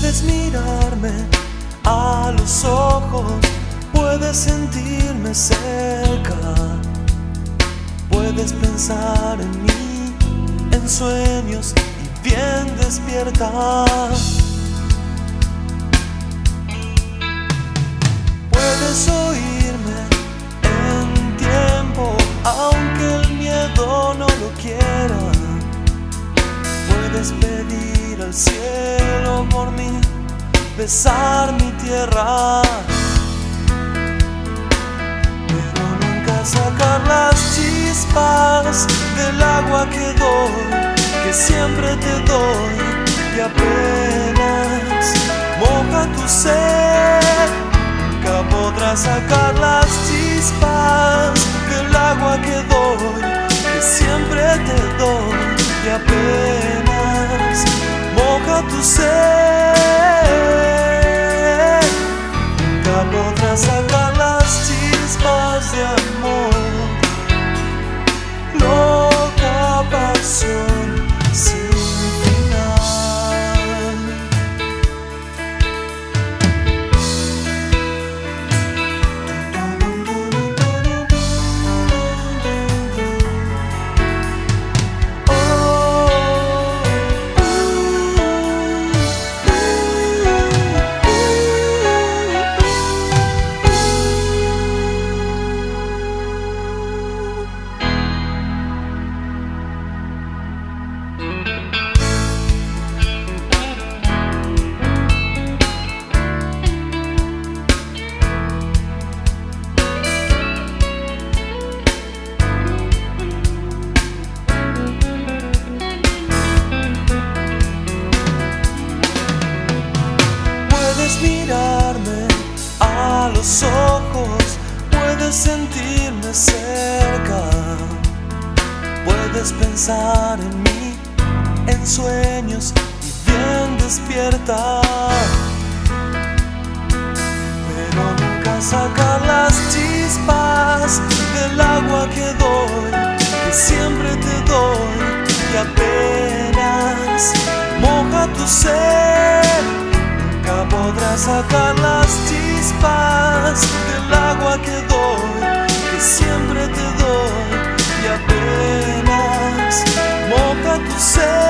Puedes mirarme a los ojos, puedes sentirme cerca, puedes pensar en mí en sueños y bien despierta. Puedes oírme en tiempo, aunque el miedo no lo quiera. Puedes pedir al cielo por mí, besar mi tierra. Pero nunca sacar las chispas del agua que doy, que siempre te doy y apenas moja tu sed. Nunca podrás sacar las chispas del agua que doy, que siempre te doy y apenas moja tu los ojos, puedes sentirme cerca, puedes pensar en mí en sueños y bien despierta. Pero nunca sacar las chispas del agua que doy, que siempre te doy y apenas moja tu sed. Nunca podrás sacar las chispas del agua que doy, que siempre te doy y apenas moja tu sed.